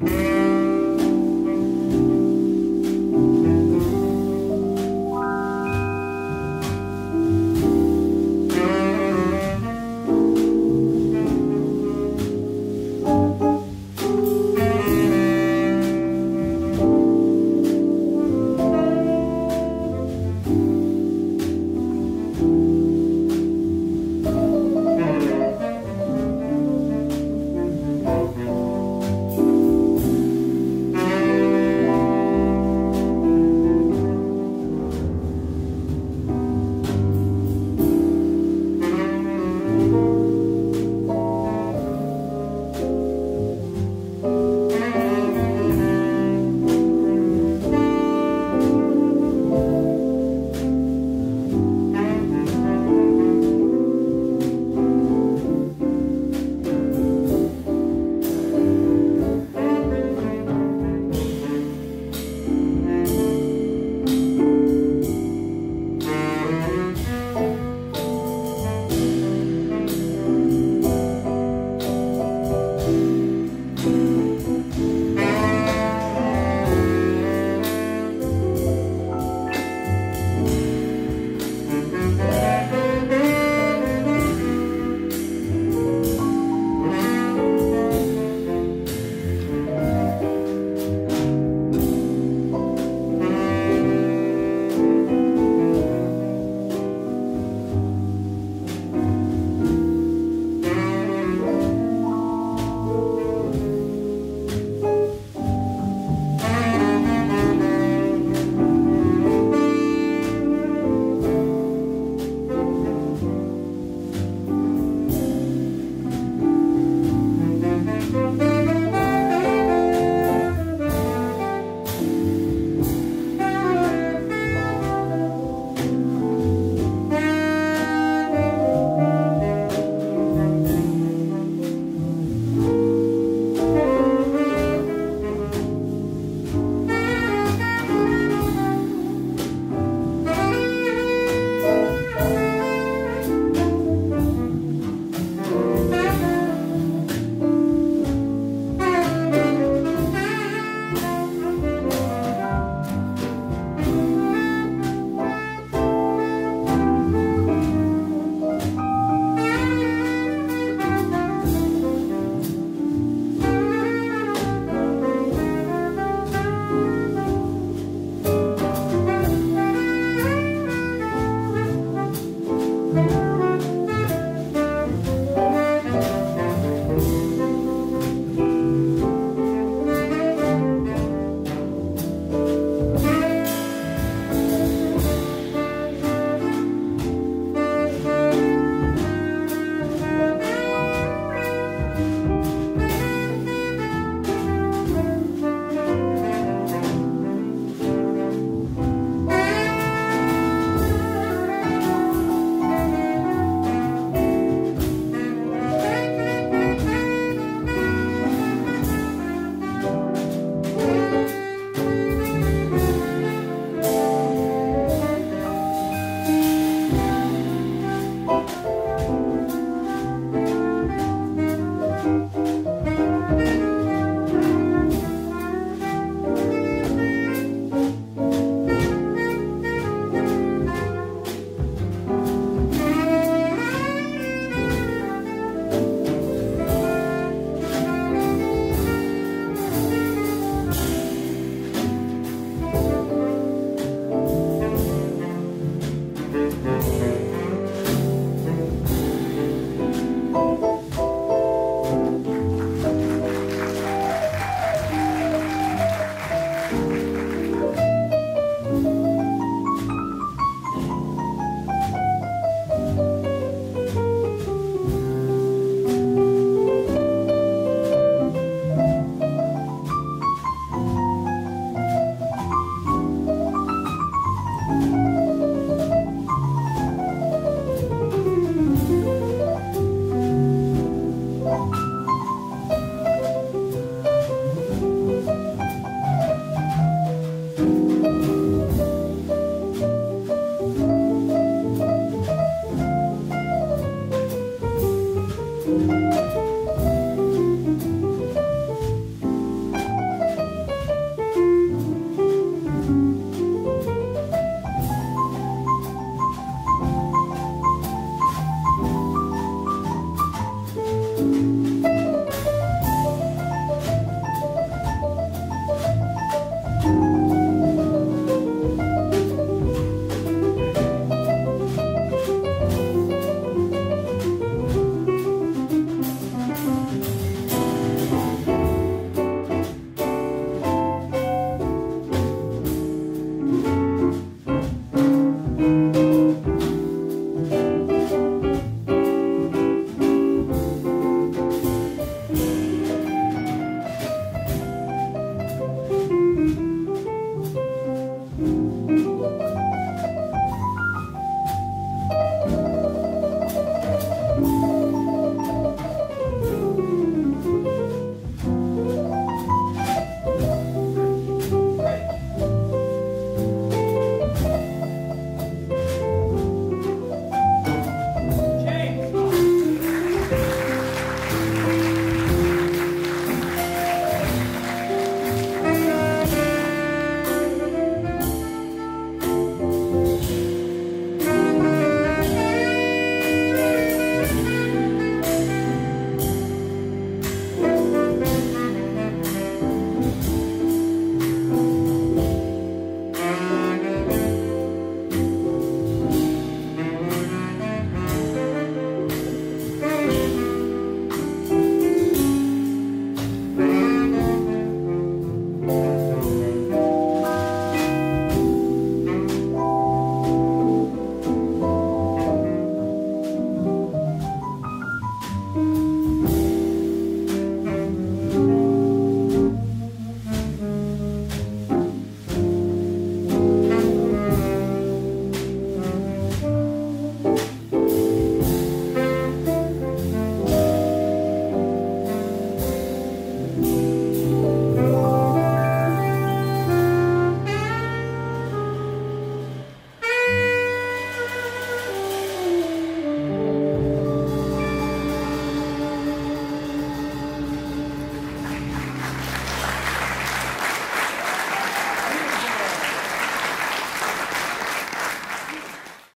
you.